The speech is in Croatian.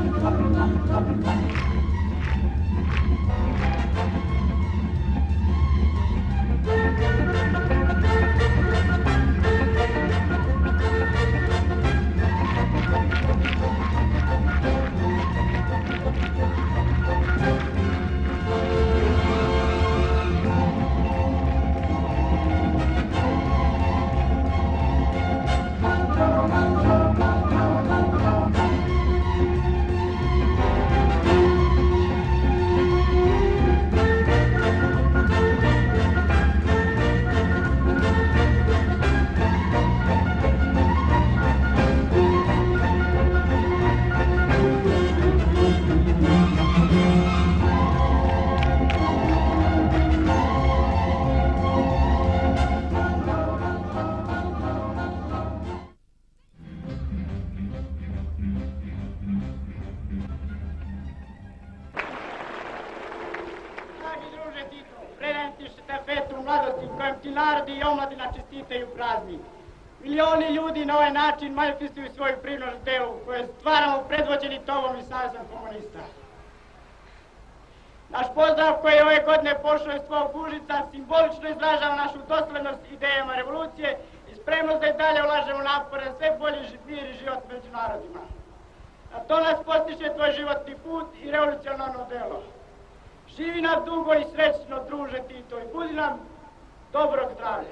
Top and money. Kojem narodi i omladina čestitaju praznik. Milioni ljudi na ovaj način manifestuju svoju delu koju stvaramo predvođeni tobom i savezom komunista. Naš pozdrav koji je ove godine pošao iz svog Užica simbolično izražava našu doslednost idejama revolucije i spremnost da i dalje ulažemo napore sve bolji mir i život među narodima. A to nas postiče tvoj životni put i revolucionarno delo. Živi nam dugo i srećno, druže Tito, i budi nam Доброго здравия!